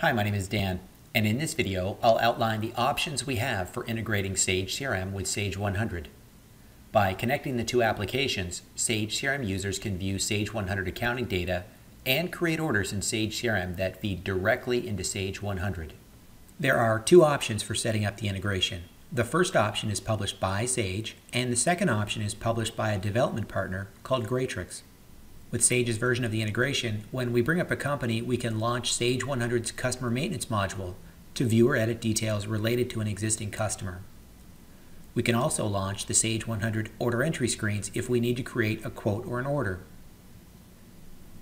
Hi, my name is Dan, and in this video, I'll outline the options we have for integrating Sage CRM with Sage 100. By connecting the two applications, Sage CRM users can view Sage 100 accounting data and create orders in Sage CRM that feed directly into Sage 100. There are two options for setting up the integration. The first option is published by Sage, and the second option is published by a development partner called Greytrix. With Sage's version of the integration, when we bring up a company, we can launch Sage 100's customer maintenance module to view or edit details related to an existing customer. We can also launch the Sage 100 order entry screens if we need to create a quote or an order.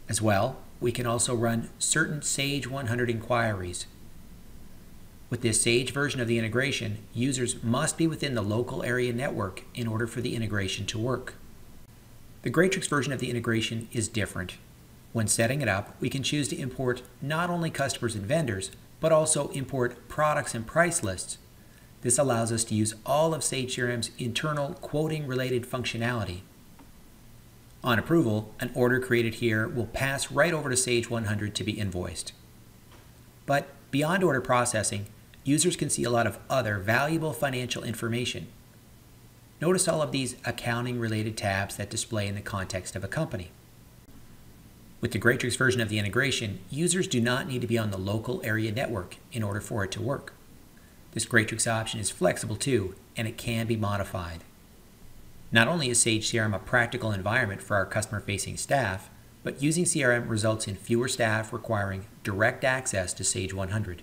As well, we can also run certain Sage 100 inquiries. With this Sage version of the integration, users must be within the local area network in order for the integration to work. The Greytrix version of the integration is different. When setting it up, we can choose to import not only customers and vendors, but also import products and price lists. This allows us to use all of Sage CRM's internal quoting related functionality. On approval, an order created here will pass right over to Sage 100 to be invoiced. But beyond order processing, users can see a lot of other valuable financial information, Notice all of these accounting related tabs that display in the context of a company. With the Greytrix version of the integration, users do not need to be on the local area network in order for it to work. This Greytrix option is flexible too, and it can be modified. Not only is Sage CRM a practical environment for our customer facing staff, but using CRM results in fewer staff requiring direct access to Sage 100.